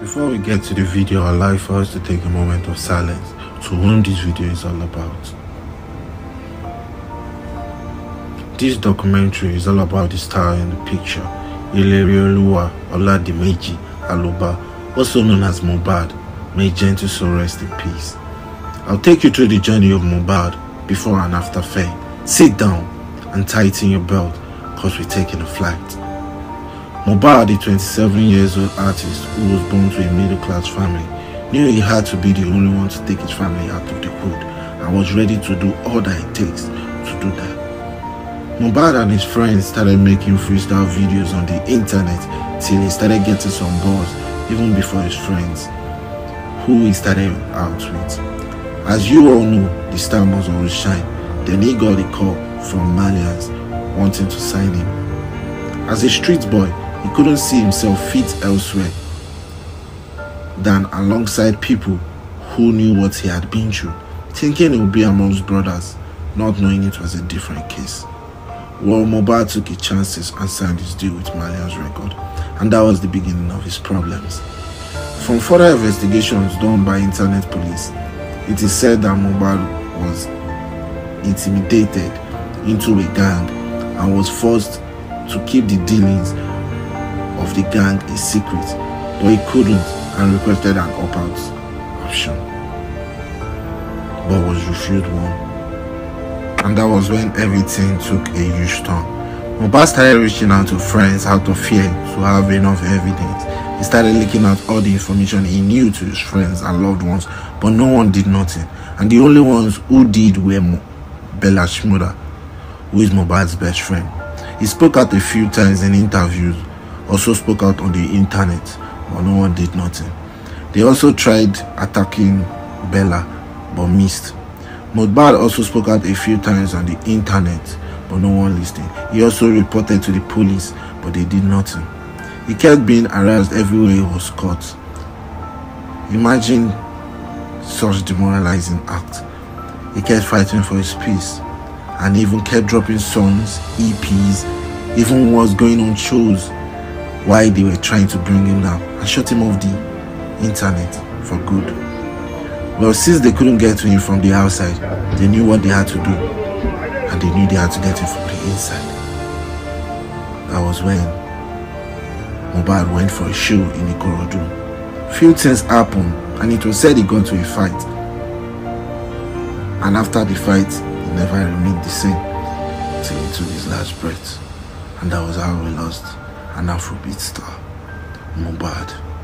Before we get to the video, I'd like for us to take a moment of silence to whom this video is all about. This documentary is all about the star in the picture, Ilerioluwa Oladimeji Aloba, also known as Mohbad. May gentle soul rest in peace. I'll take you through the journey of Mohbad before and after fame. Sit down and tighten your belt because we're taking a flight. Mohbad, the 27 years old artist who was born to a middle class family, knew he had to be the only one to take his family out of the hood and was ready to do all that it takes to do that. Mohbad and his friends started making freestyle videos on the internet till he started getting some buzz even before his friends, who he started out with. As you all know, the star must always shine. Then he got a call from Marlians wanting to sign him. As a street boy, he couldn't see himself fit elsewhere than alongside people who knew what he had been through, thinking he would be amongst brothers, not knowing it was a different case. Well, Mohbad took his chances and signed his deal with Marlian's record, and that was the beginning of his problems. From further investigations done by internet police, it is said that Mohbad was intimidated into a gang and was forced to keep the dealings of the gang a secret, but he couldn't and requested an opt-out option, but was refused one. And that was when everything took a huge turn. Mohbad started reaching out to friends out of fear to have enough evidence. He started leaking out all the information he knew to his friends and loved ones, but no one did nothing. And the only ones who did were Mo- Bella Shmurda, who is Mohbad's best friend. He spoke out a few times in interviews, also spoke out on the internet, but no one did nothing. They also tried attacking Bella, but missed. Mohbad also spoke out a few times on the internet, but no one listened. He also reported to the police, but they did nothing. He kept being harassed everywhere he was caught. Imagine such demoralizing act. He kept fighting for his peace and even kept dropping songs, EPs, even was going on shows while they were trying to bring him down and shut him off the internet for good. Well, since they couldn't get to him from the outside, they knew what they had to do and they knew they had to get him from the inside. That was when Mohbad went for a show in the Ikorodu. Few things happened and it was said he got to a fight. And after the fight, he never remained the same till he took his last breath. And that was how we lost an Afrobeat star, Mohbad.